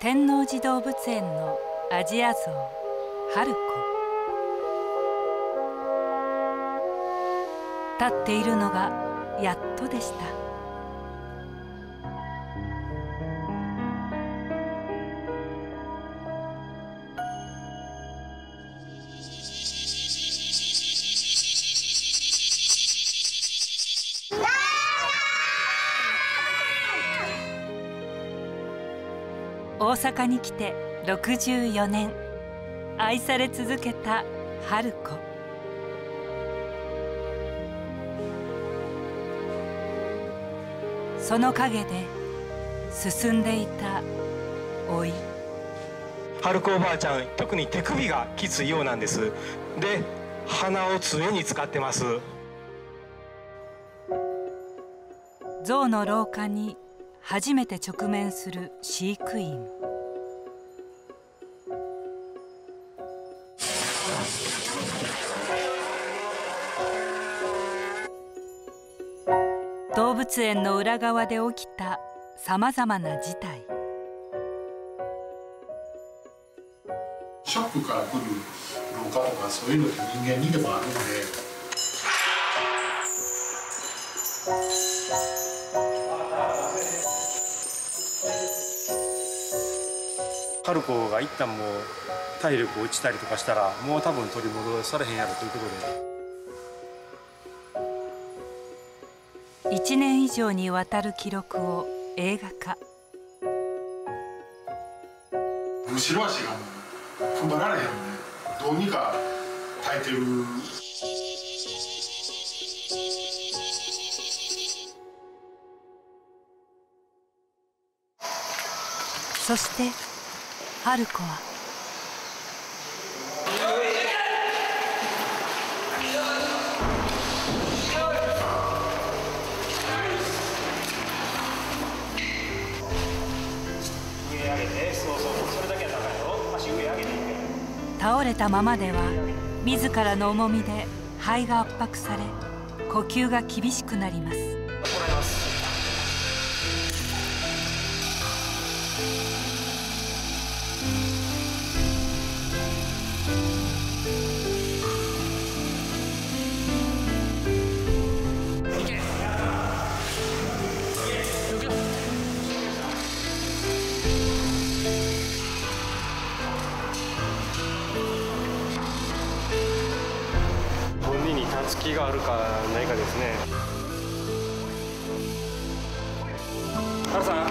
天王寺動物園のアジアゾウ春子立っているのがやっとでした。大阪に来て64年。愛され続けた春子。その陰で進んでいた老い。春子おばあちゃん特に手首がきついようなんです。で鼻を杖に使ってます。象の廊下に初めて直面する飼育員。動物園の裏側で起きたさまざまな事態。ショックから来る老化とかそういうのって人間にでもあるんで。春子が一旦もう体力落ちたりとかしたらもう多分取り戻されへんやろということで。1年以上にわたる記録を映画化。後ろ足がもう踏ん張られへんのでどうにか耐えてる。そして春子は。倒れたままでは自らの重みで肺が圧迫され呼吸が厳しくなります。つきがあるかないかですね。春さん。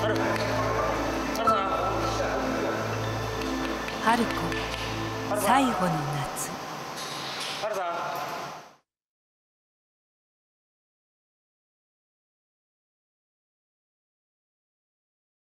春春さん。春子最後の夏